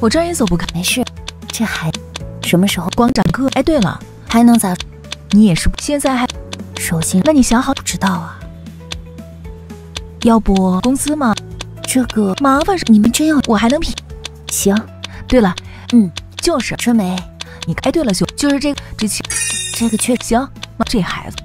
我这也走不开。没事，这孩子什么时候光长个？哎，对了，还能咋？你也是现在还手心？那你想好不知道啊？要不工资嘛？这个麻烦是你们真要我还能批？行。对了，嗯，就是春梅，你哎，对了，就就是这个这，这个确实行。这孩子。